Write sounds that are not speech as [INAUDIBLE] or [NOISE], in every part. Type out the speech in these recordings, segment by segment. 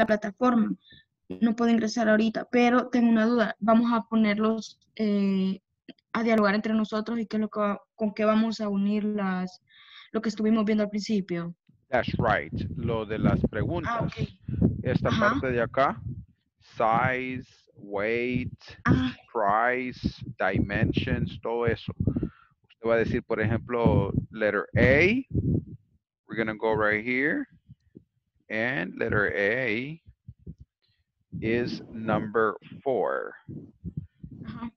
la plataforma. No puedo ingresar ahorita, pero tengo una duda. Vamos a ponerlos eh, a dialogar entre nosotros y qué es lo que, con qué vamos a unir las, lo que estuvimos viendo al principio. That's right. Lo de las preguntas. Ah. Esta Ajá. parte de acá. Size, weight, Ah, price, dimensions, todo eso. Usted va a decir, por ejemplo, letter A. We're going to go right here. And letter A is number four. ajá.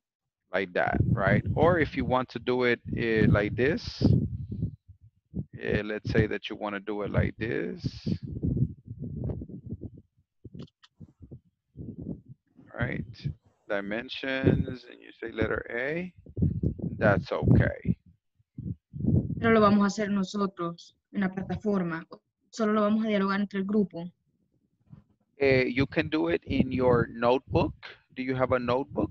like that, right? Or if you want to do it eh, like this, eh, let's say that you want to do it like this. Right, dimensions, and you say letter A, that's okay. Pero lo vamos a hacer nosotros en la plataforma. Solo lo vamos a dialogar entre el grupo. Eh, you can do it in your notebook. Do you have a notebook?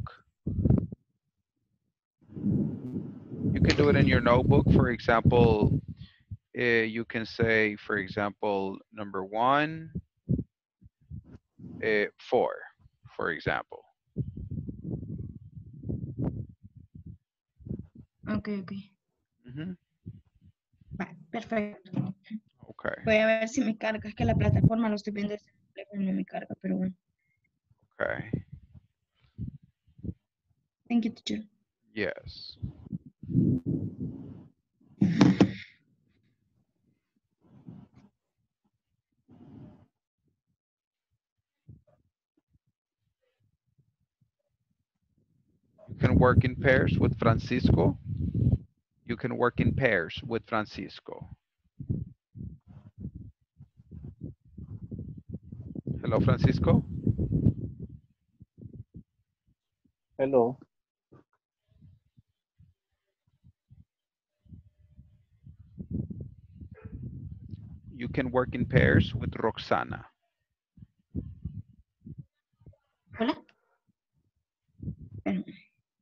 You can do it in your notebook. For example, eh, you can say, for example, number one, eh, four, for example. Ok, ok. Mhm, Va, perfecto. Okay, Voy a ver si me carga. Es que la plataforma lo estoy viendo desde el teléfono no me carga, pero bueno. okay, Thank you, teacher. yes. You can work in pairs with Francisco. You can work in pairs with Francisco. Hello, Francisco. Hello. You can work in pairs with Roxana. Hola.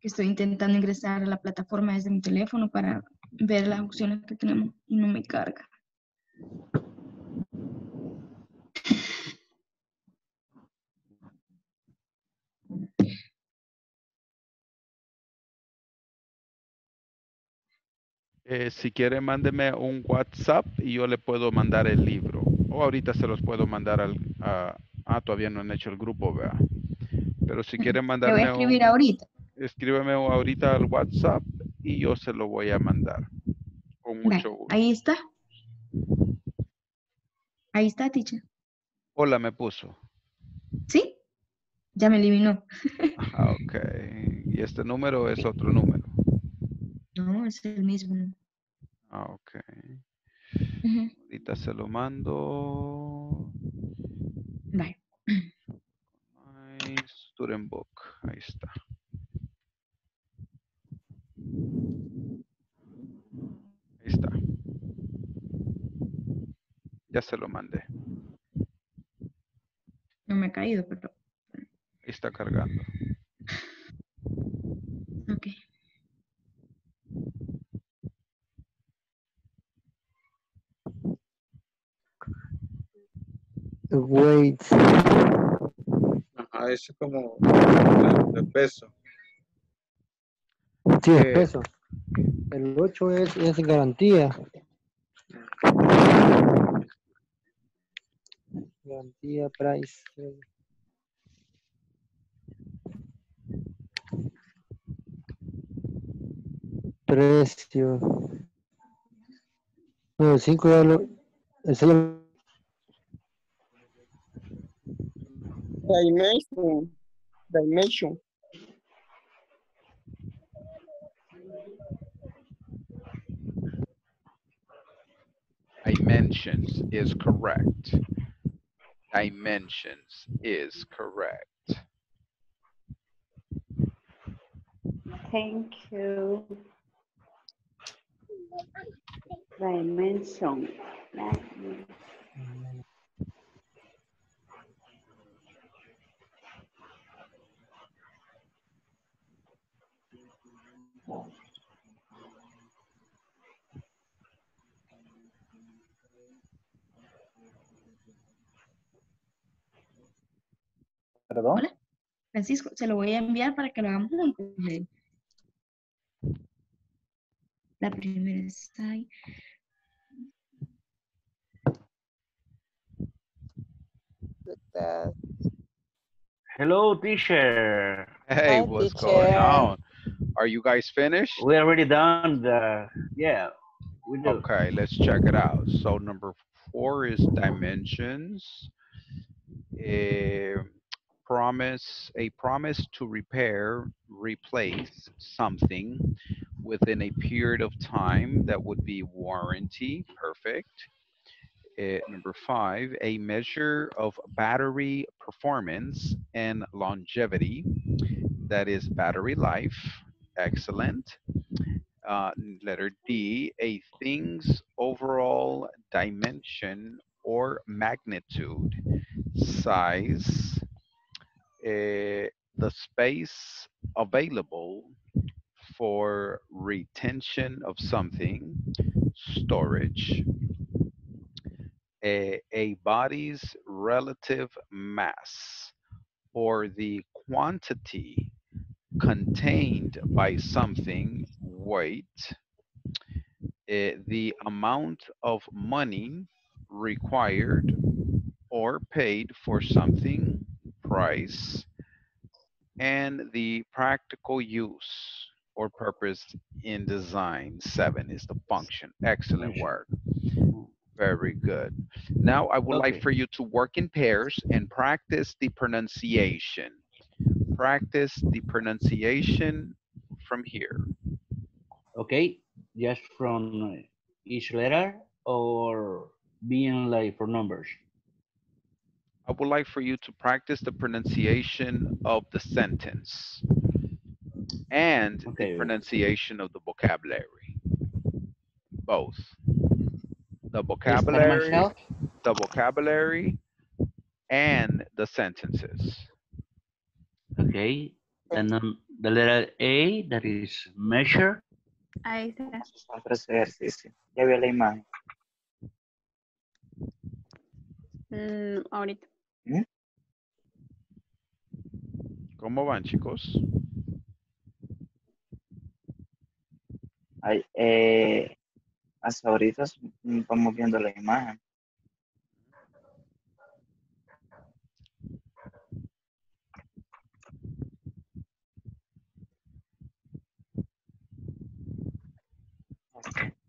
Estoy intentando ingresar a la plataforma desde mi teléfono para ver las opciones que tenemos y no me carga. Eh, si quiere, mándeme un WhatsApp y yo le puedo mandar el libro. O ahorita se los puedo mandar al... a- ah, todavía no han hecho el grupo, vea. Pero si quiere [LAUGHS] Te voy mandarme a escribir un- ahorita. escríbeme ahorita al WhatsApp y yo se lo voy a mandar. Con mucho gusto. ahí está. Ahí está, teacher. Hola, me puso. ¿Sí? Ya me eliminó. Ah, ok. Y este número es [LAUGHS] otro número. No, es el mismo. Ah, ok. Ujú. Ahorita se lo mando. My student book. Ahí está. Ahí está. Ya se lo mandé. No me ha caído, pero. Ahí está cargando. Wait. Ajá, ese es como de peso. Sí, es Eh, peso. El 8 es, es garantía. Garantía, price. Precio. No, el 5 ya lo. ese Dimension. Dimension. Dimensions is correct. Dimensions is correct. Thank you. Dimension. Perdón. Hola. Francisco, se lo voy a enviar para que lo hagamos juntos. eh. La primera ahí. Hello, teacher. Hey, Hi, what's going on? Are you guys finished? We already done the, yeah, we do. Okay, let's check it out. So number four is dimensions. A promise, a promise to repair, replace something within a period of time that would be warranty, perfect. Uh, number five, a measure of battery performance and longevity, that is battery life, excellent. Uh, letter D, a thing's overall dimension or magnitude, size, the space available for retention of something, storage, a, a body's relative mass or the quantity contained by something, weight, eh, the amount of money required or paid for something, price, and the practical use or purpose in design. Seven is the function. Excellent work. Very good. Now I would like for you to work in pairs and practice the pronunciation. Practice the pronunciation from here. Okay, just from each letter or being like for numbers? I would like for you to practice the pronunciation of the sentence and Okay. the pronunciation of the vocabulary. Both. The vocabulary, the vocabulary, and the sentences. Okay, and then the letter A, that is measure. Ahí está. Son ejercicios. Ya vio la imagen. Mm, ahorita. ¿Cómo van, chicos? Ay, eh, hasta ahorita mm, vamos viendo la imagen. Ok.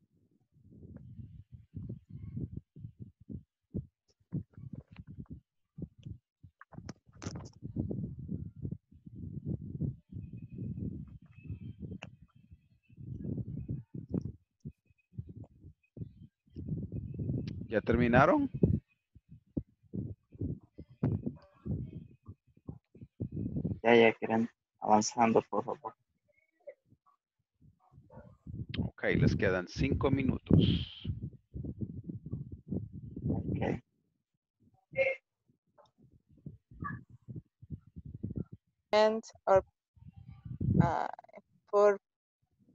¿Ya terminaron? Ya, ya quieren avanzando, por favor. Ok, les quedan cinco minutos. Ok. and or uh, for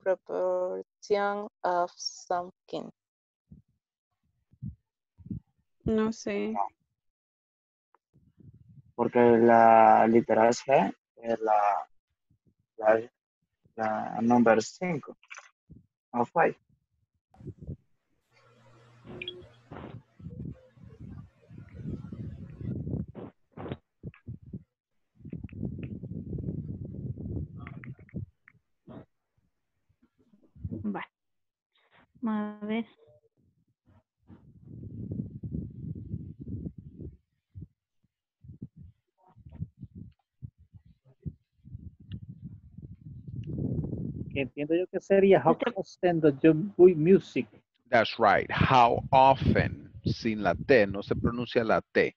proportion of something. No sé. Porque la literal C es la, la, la number 5 o 5. Va. A ver. Que entiendo yo que sería How often do you buy music? That's right. How often, sin la T, no se pronuncia la T.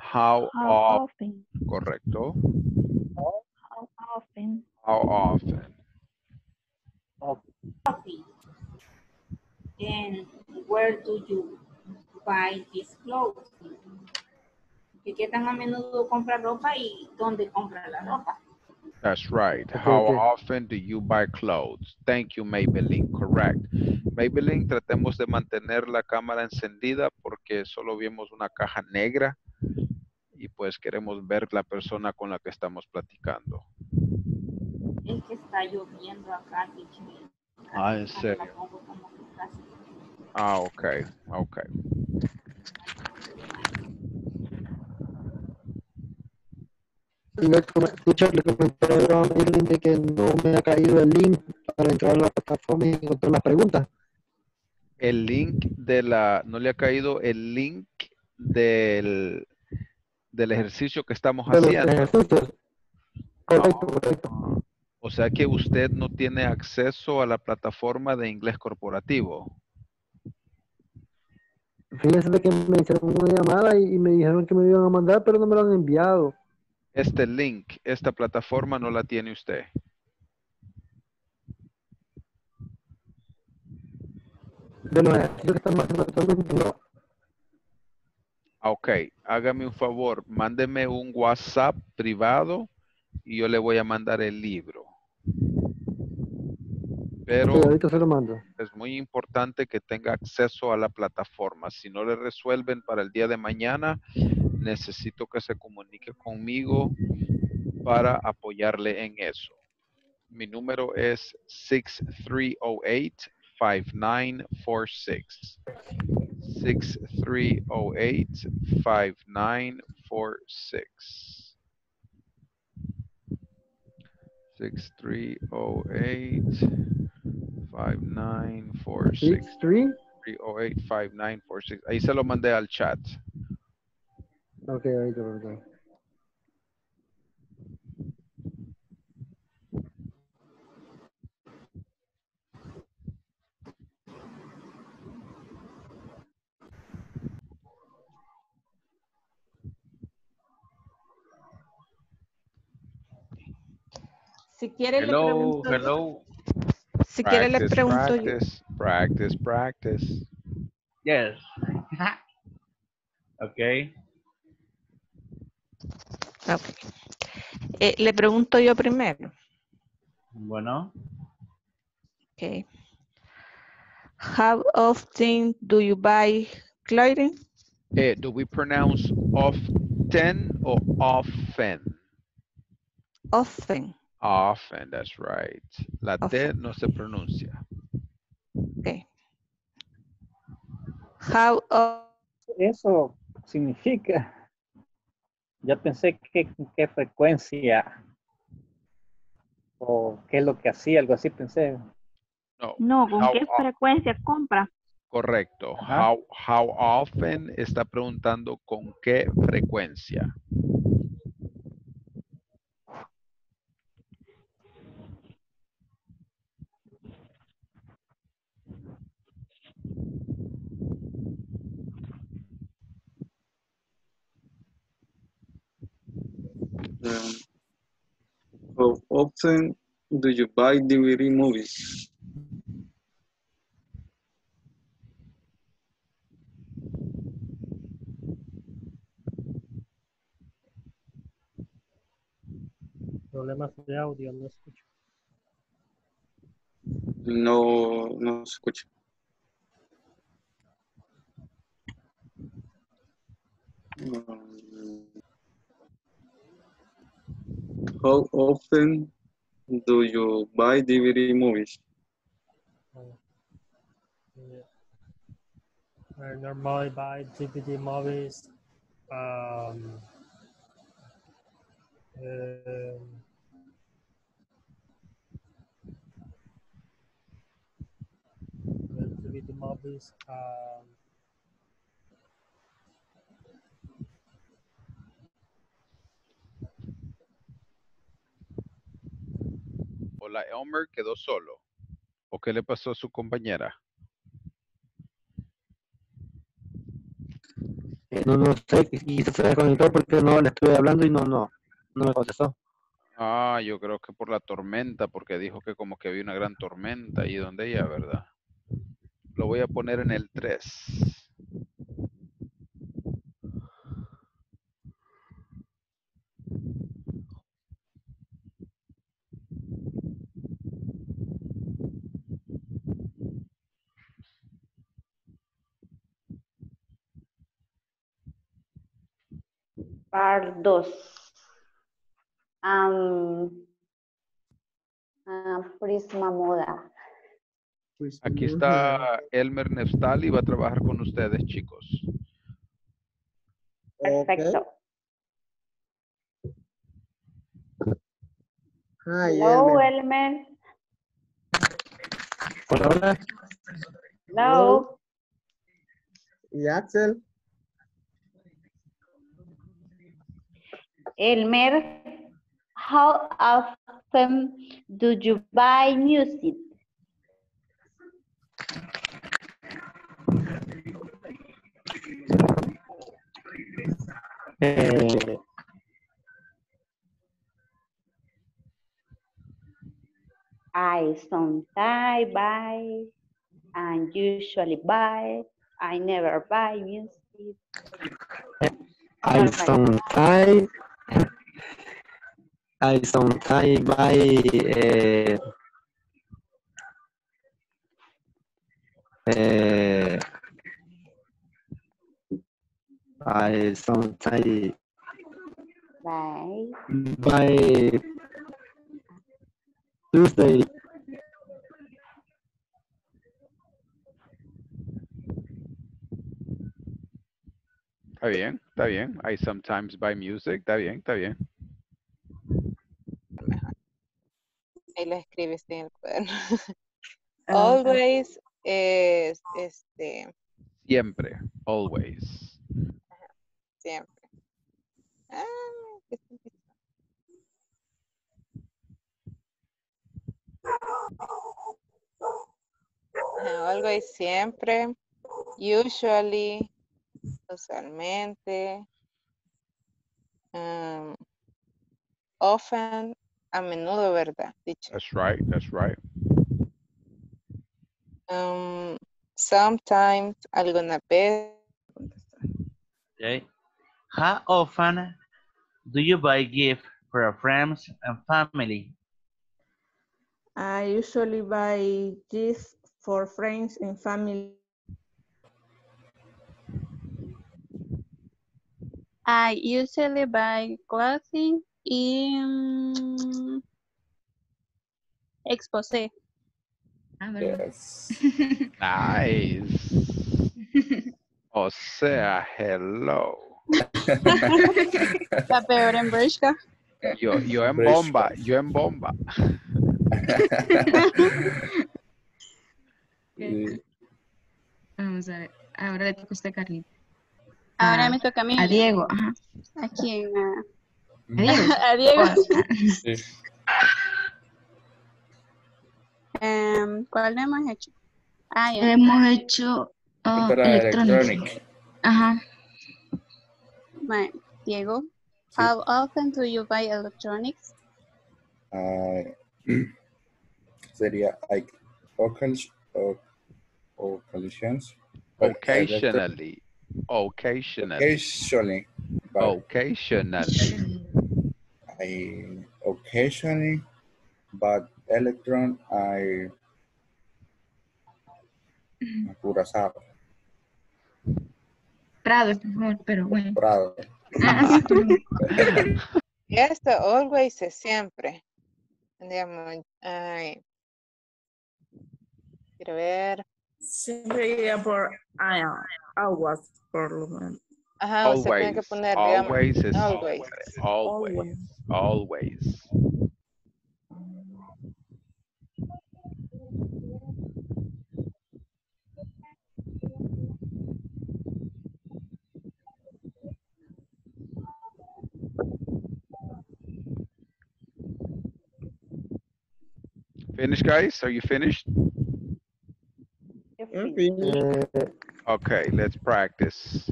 How, How often, often? correcto. How often? How often. And where do you buy these clothes? ¿De qué tan a menudo compra ropa y dónde compra la ropa? That's right. How okay. often do you buy clothes? Thank you, Maybelline. Correct. Maybelline, tratemos de mantener la cámara encendida porque solo vimos una caja negra y pues queremos ver la persona con la que estamos platicando. Es que está lloviendo acá. Ah, en serio. Ah, ok, ok. Le comenté a de que no me ha caído el link para entrar a la plataforma y encontrar las preguntas. El link de la, no le ha caído el link del, del ejercicio que estamos De haciendo. Correcto, correcto. O sea que usted no tiene acceso a la plataforma de inglés corporativo. Fíjense de que me hicieron una llamada y, y me dijeron que me iban a mandar, pero no me lo han enviado. Este link, esta plataforma no la tiene usted. No. Ah, Ok, hágame un favor, mándeme un WhatsApp privado y yo le voy a mandar el libro. Pero ahorita se lo mando. es muy importante que tenga acceso a la plataforma. Si no le resuelven para el día de mañana, necesito que se comunique conmigo para apoyarle en eso. Mi número es 6308-5946. 6308-5946. 6308-5946. Six, three. 308-5946. Ahí se lo mandé al chat. Ok, ahorita, ahorita. Si quiere le Hello, pregunto. yo- hello. Si quiere le Practice, pregunto yo. practice, practice, practice. Yes. [LAUGHS] okay. Eh, le pregunto yo primero. Bueno. Okay. How often do you buy clothing? Eh, do we pronounce often or often? Often. Often, that's right. La T Often. no se pronuncia. Okay. How of- Eso significa. Ya pensé que con qué frecuencia o qué es lo que hacía, algo así pensé. No, No, ¿con How qué frecuencia compra? correcto. How, how often está preguntando con qué frecuencia. How often do you buy DVD movies? Problemas de audio, no escucho. No, no se escucha. Um, how often do you buy DVD movies? I normally buy DVD movies um, DVD movies um, Hola, Elmer quedó solo. ¿O qué le pasó a su compañera? Eh, No, no sé, y se desconectó porque no le estuve hablando y no, no, no me contestó. Ah, yo creo que por la tormenta, porque dijo que como que había una gran tormenta ahí donde ella, ¿verdad? Lo voy a poner en el 3. Part 2. Um, ah, Prisma Moda. Aquí está Elmer Neftali, va a trabajar con ustedes, chicos. Perfecto. Hi, Hello, Elmer. Elmer. Hola, hola. Hello. ¿Y Axel? Elmer, how often do you buy music? Eh, I sometimes buy and usually buy. I never buy music. I sometimes I sometimes buy eh, eh, I sometimes Buy. buy Tuesday Está bien, está bien. I sometimes buy music. Está bien, está bien. Lo escribiste en el cuaderno. [LAUGHS] Always es este Siempre, always. siempre. Ah. Ajá, Always siempre. Usually. Usualmente. um, often. A menudo, ¿verdad? Dicho. That's right, that's right. Um, sometimes. Alguna vez. Okay. How often do you buy gifts for friends and family? I usually buy gifts for friends and family. I usually buy clothing in Expose. Nice. [LAUGHS] O sea, hello. La peor en Bershka. Yo, yo en bomba, yo en bomba. [LAUGHS] Sí. Vamos a ver. Ahora le toca a usted, Carlita. Ahora A- me toca a mí. A Diego. Ajá. ¿A quién? A, A Diego. [LAUGHS] a Diego. Sí. Eh, ¿Cuál hemos hecho? Ah, ya. Hemos hecho. Ah, Ajá. Diego, sí. how often do you buy electronics? Uh, [CLEARS THROAT] sería like occasions. Occasionally. Occasionally. Occasionally. Occasionally. I occasionally but electron I Curazao, Prado es mejor, pero bueno. Prado. Ah, sí. [LAUGHS] Esto always es siempre. Digamos, ay. Quiero ver. Siempre iría por I am, aguas, por lo menos. Ajá, usted tiene que Always. poner, digamos, Always is always. always. Always. Finished, guys? Are you finished? Okay, let's practice.